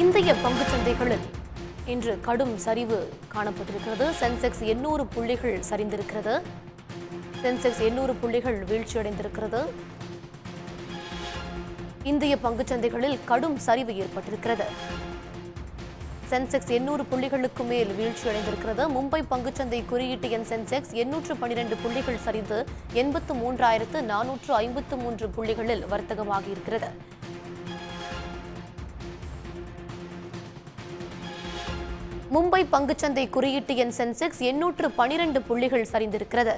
இந்திய பங்கு சந்தைகளில் இன்று கடும் சரிவு காணப்பட்டிருக்கிறது. சென்செக்ஸ் எண்ணூறு புள்ளிகள் சரிந்திருக்கிறது. சென்செக்ஸ் எண்ணூறு புள்ளிகள் வீழ்ச்சியடைந்திருக்கிறது. இந்திய பங்குச் சந்தைகளில் கடும் சரிவு ஏற்பட்டிருக்கிறது. சென்செக்ஸ் எண்ணூறு புள்ளிகளுக்கு மேல் வீழ்ச்சியடைந்திருக்கிறது. மும்பை பங்குச்சந்தை குறியீட்டு எண் சென்செக்ஸ் எண்ணூற்று பனிரெண்டு புள்ளிகள் சரிந்து எண்பத்து மூன்றாயிரத்து நானூற்று ஐம்பத்து மூன்று புள்ளிகளில் வர்த்தகமாகியிருக்கிறது. மும்பை பங்குச்சந்தை குறியீட்டு எண் சென்செக்ஸ் எண்ணூற்று பனிரெண்டு புள்ளிகள் சரிந்திருக்கிறது.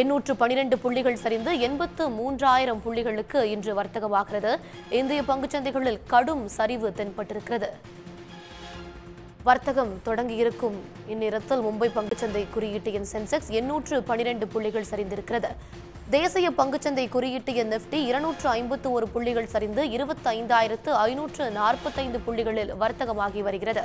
எண்ணூற்று பனிரெண்டு புள்ளிகள் சரிந்து எண்பத்து மூன்றாயிரம் புள்ளிகளுக்கு இன்று வர்த்தகமாகிறது. இந்திய பங்குச்சந்தைகளில் கடும் சரிவு தென்பட்டிருக்கிறது. வர்த்தகம் தொடங்கியிருக்கும் இந்நேரத்தில் மும்பை பங்குச்சந்தை குறியீட்டு எண் சென்செக்ஸ் எண்ணூற்று பனிரெண்டு புள்ளிகள் சரிந்திருக்கிறது. தேசிய பங்குச்சந்தை குறியீட்டு எண் நிப்டி இருநூற்று ஐம்பத்து ஒரு புள்ளிகள் சரிந்து இருபத்தி ஐந்தாயிரத்து ஐநூற்று நாற்பத்தைந்து புள்ளிகளில் வர்த்தகமாகி வருகிறது.